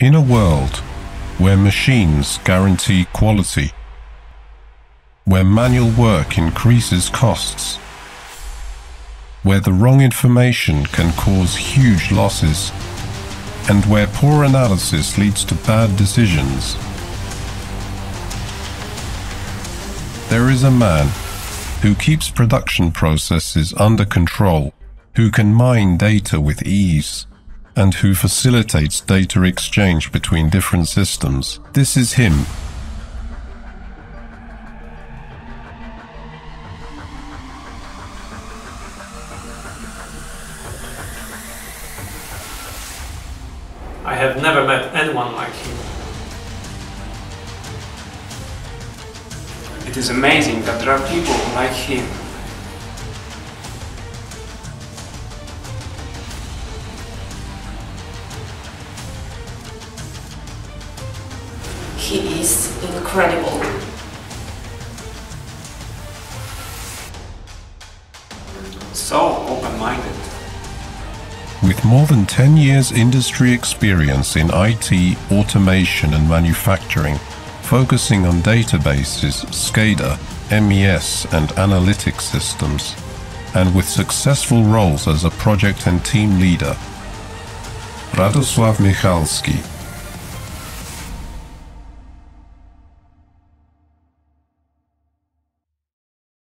In a world where machines guarantee quality, where manual work increases costs, where the wrong information can cause huge losses, and where poor analysis leads to bad decisions, there is a man who keeps production processes under control, who can mine data with ease, and who facilitates data exchange between different systems. This is him. I have never met anyone like him. It is amazing that there are people like him. He is incredible. So open-minded. With more than 10 years industry experience in IT, automation and manufacturing, focusing on databases, SCADA, MES and analytics systems, and with successful roles as a project and team leader, Radosław Michalski